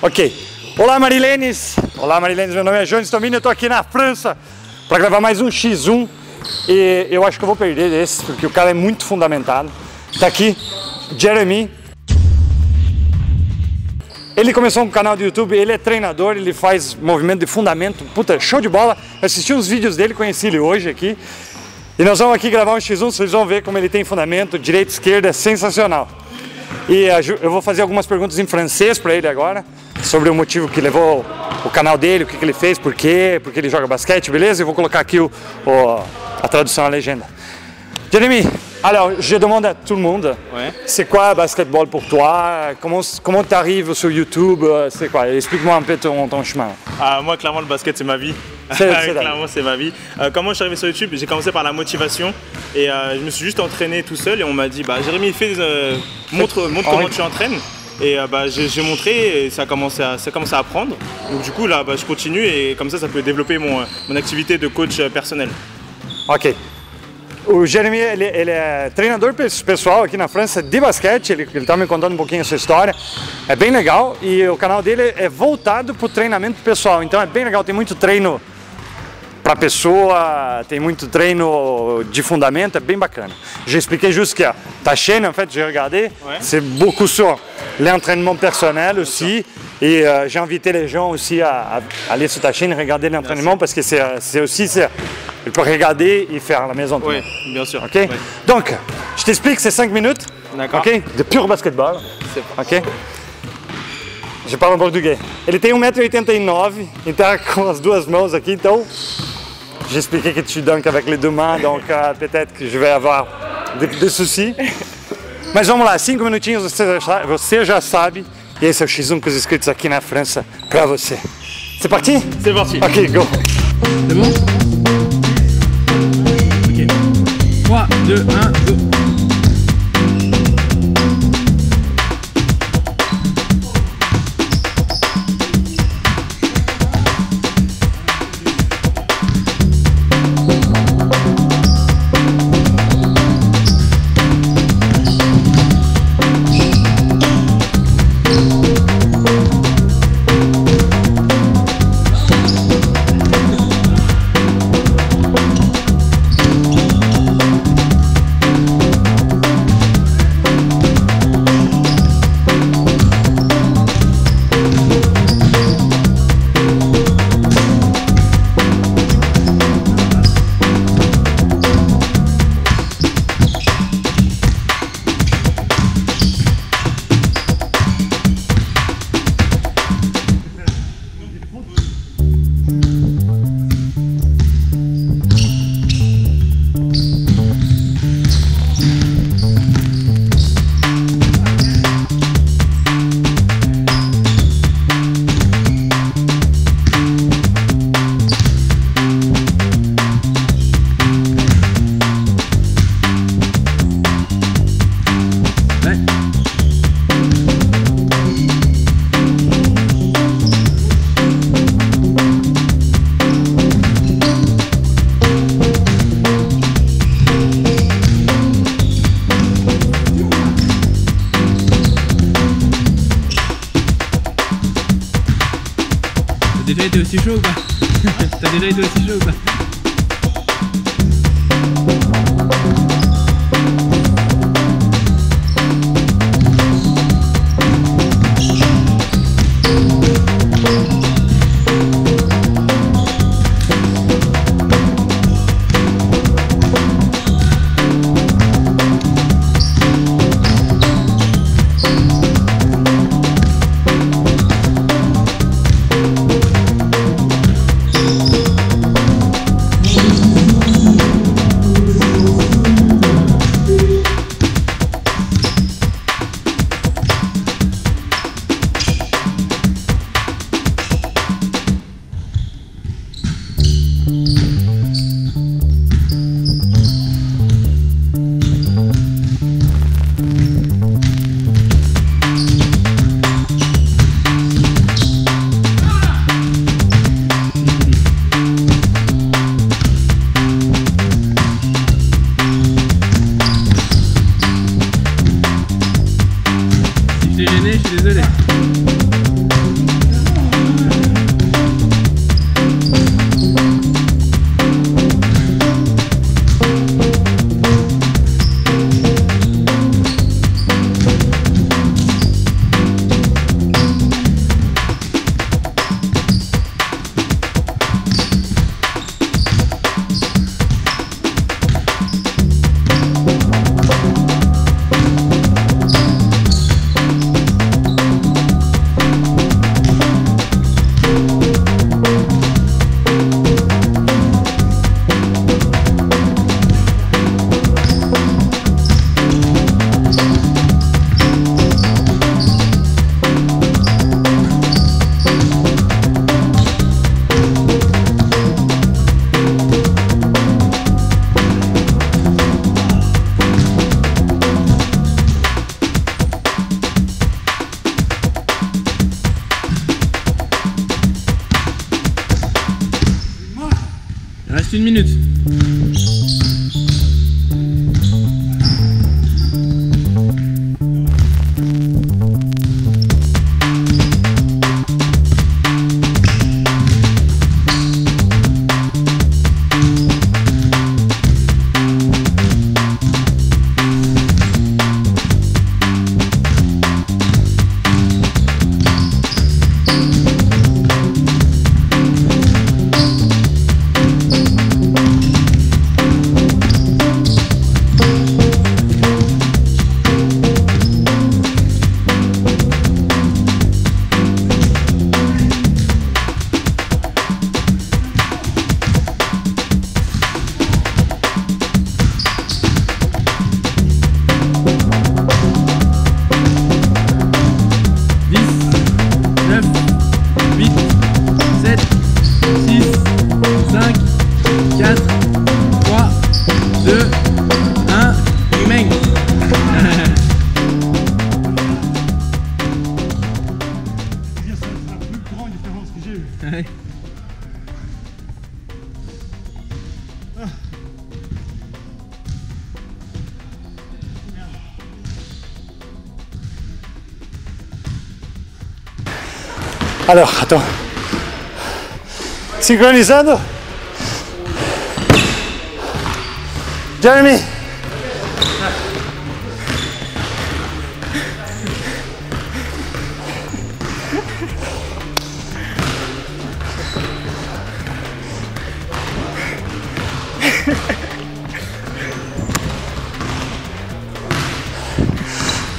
Ok. Olá, Marilenes. Olá, Marilenes. Meu nome é Jones Tomini. Eu tô aqui na França para gravar mais um X1. E eu acho que eu vou perder esse, porque o cara é muito fundamentado. Tá aqui, Jeremy. Ele começou um canal do YouTube, ele é treinador, ele faz movimento de fundamento. Puta, show de bola. Eu assisti uns vídeos dele, conheci ele hoje aqui. E nós vamos aqui gravar um X1, vocês vão ver como ele tem fundamento, direita esquerda, é sensacional. E eu vou fazer algumas perguntas em francês para ele agora, sobre o motivo que levou o canal dele, o que, que ele fez, por quê, porque ele joga basquete, beleza? E vou colocar aqui o, o, a tradução, a legenda. Jeremy, alors je demande à tout le monde, Ouais. c'est quoi basketball pour toi? Comment comment t'arrives sur YouTube? C'est quoi? Explique-moi un peu ton, ton chemin. Ah, moi, clairement, le basket, c'est ma vie. Clairement, c'est ma vie. Euh, comment je suis arrivé sur YouTube? J'ai commencé par la motivation et euh, je me suis juste entraîné tout seul et on m'a dit bah, Jérémy, fais, euh, montre, montre comment tu entraînes. Et euh, bah, j'ai montré et ça a commencé à, ça a commencé à apprendre. Donc, du coup, là, bah, je continue et comme ça, ça peut développer mon, euh, mon activité de coach euh, personnel. Ok. O Jeremy, ele, ele é treinador pes- pessoal aqui na França de basquete, ele, ele tá me contando um pouquinho essa história. É bem legal e o canal dele é voltado para o treinamento pessoal, então é bem legal, tem muito treino para pessoa, tem muito treino de fundamento, é bem bacana. J'ai expliqué juste que ta chaîne, en fait, j'ai regardé, Ouais. c'est beaucoup sur l'entraînement personnel aussi. Et euh, j'ai invité les gens aussi à, à aller sur ta chaîne et regarder l'entraînement parce que c'est c'est aussi, ils peuvent regarder et faire à la maison. Oui, bien sûr. Ok? Donc, je t'explique, c'est 5 minutes. D'accord. Ok? De pur. C'est Ok? Je parle em português. Ele tem 1,89m, ele tá com as duas mãos aqui, então? J'ai expliqué que tu dunks avec les deux mains, donc euh, peut-être que je vais avoir des, des soucis. Mas vamos lá, 5 minutinhos você já, você já sabe. E esse é o X1 com os inscritos aqui na França pra você. C'est parti? C'est parti. Ok, go C'est bon? Ok. 3, 2, 1, go. Déjà été aussi chaud ou pas? T'as déjà été aussi chaud ou pas? Une minute. Alors, attends. Synchronisando. Jeremy.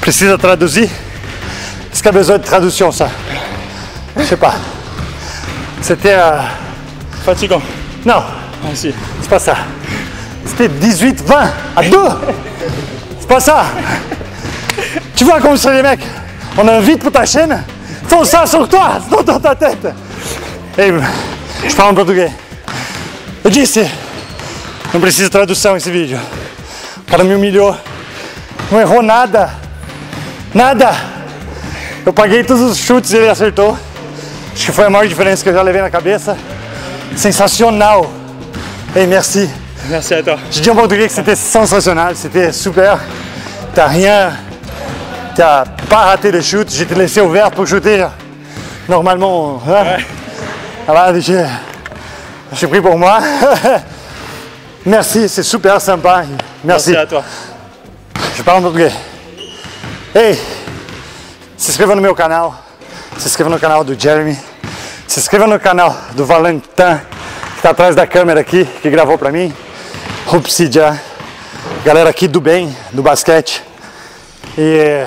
Precisa traduzir? Est-ce qu'il y a besoin de traduction ça Je sais pas. C'était. euh, Fatigant. Non, Ah si. c'est pas ça. C'était 18-20 à 2 C'est pas ça Tu vois comme c'est les mecs On a un vide pour ta chaîne Font ça sur toi, dans ta tête Ei, je falo em português. Eu disse, não precisa tradução esse vídeo. O cara me humilhou. Não errou nada. Nada. Eu paguei todos os chutes e ele acertou. Acho que foi a maior diferença que eu já levei na cabeça. Sensacional. Ei, merci. Merci à toi. J'ai dit en portugais que c'était sensationnel, c'était super. T'as rien, t'as pas raté de shoot, j'ai te laissé ouvert pour shooter. Normalement, hein? Alors, j'ai, j'ai pris pour moi. Merci, c'est super sympa. Merci. Merci à toi. Je parle em português. Ei, se inscreva no meu canal, se inscreva no canal do Jeremy, se inscreva no canal do Valentin, que está atrás da câmera aqui, que gravou pra mim, Rupsidia, galera aqui do bem, do basquete. E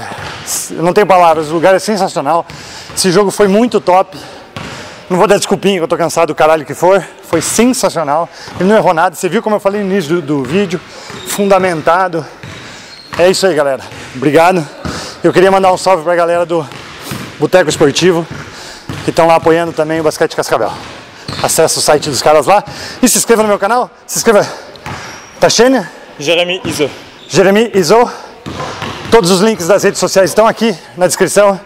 eu não tenho palavras, o lugar é sensacional. Esse jogo foi muito top. Não vou dar desculpinha que eu tô cansado do caralho que for. Foi sensacional. Ele não errou nada. Você viu como eu falei no início do, do vídeo. Fundamentado. É isso aí, galera. Obrigado. Eu queria mandar um salve pra galera do Boteco Esportivo, que estão lá apoiando também o Basquete Cascavel. Acesse o site dos caras lá e se inscreva no meu canal. Se inscreva. Tachênia, Jérémy Iso. Jeremy Iso. Todos os links das redes sociais estão aqui na descrição.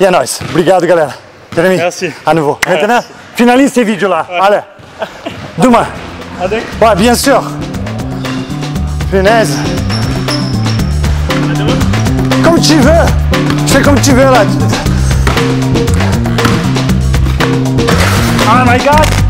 E é nóis. Obrigado, galera. Jeremy, Merci. à nouveau. Maintenant, finalise ces vídeos là. Allez. Demain. Ouais, bien sûr. Punaise. Veux. Fais comme tu veux là. Oh my god.